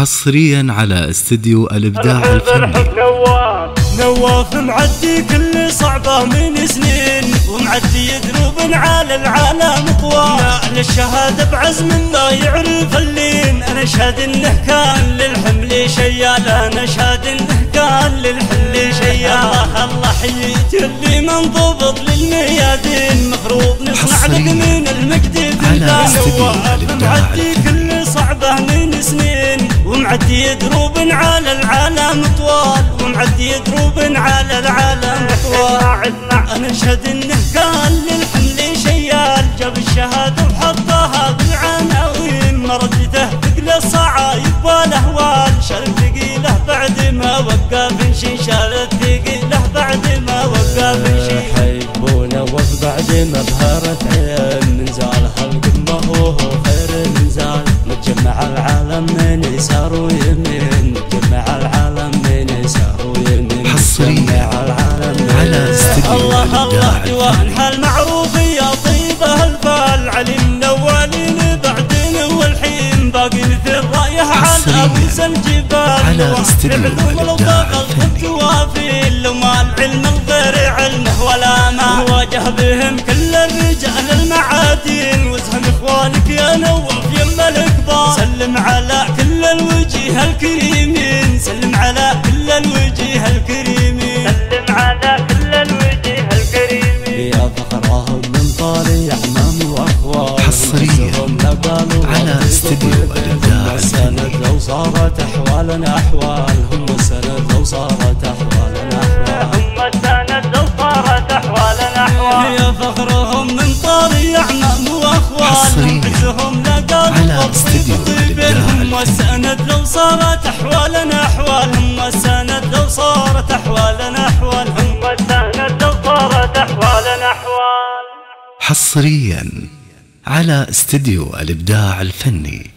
حصريا على استديو الإبداع الفني. نواف. نواف معدي كل صعبة من سنين ومعدي دروب على العالم طوال. للشهادة بعزم ما يعرف اللين. أنا أشهد إنه كان للحمل شيال. أنا أشهد إنه كان للحمل شيال. الله حييت اللي منضبط للميادين. مفروض نصنع لك من المجد على استديو الإبداع معدي ومعدي دروب على العالم طوال ومعدي دروب على العالم طوال. أنا أشهد إنه كان للحمل شيال جاب الشهادة وحطها بالعناوين. مردته ثقل الصعايب والاهوال شال ثقيلة بعد ما وقف شي شال ثقيلة بعد ما وقف شي. حيبونا وقف بعد ما بهرت عين من زال هالقمه هو خير انزال متجمع العالم من يسار ويمين متجمع العالم من يسار ويمين حصرياً على استديو الله الله ديوان حال معروف يا طيبه الفال علمنا اولين بعدين والحين باقي مثل رأيه على حصرياً ابوس الجبال. على استديو الفني. الخبز وافي لو ما العلم الغير علمه ولا ما. واجه بهم كل الرجال المعادين واسهم إخوانك يا نواف سلم على كل الوجيه الكريمين سلم على كل الوجيه الكريمين سلم على كل الوجيه الكريمين يا فخرهم من طالي اعمام واخوال حصرياً على استديو. الإبداع. السند لو صارت احوالنا أحوال. هم السند لو صارت احوالنا صارت أحوالنا أحوال هم السند لو صارت أحوالنا أحوال. هم السند لو صارت أحوالنا أحوال. حصريا على استديو الإبداع الفني.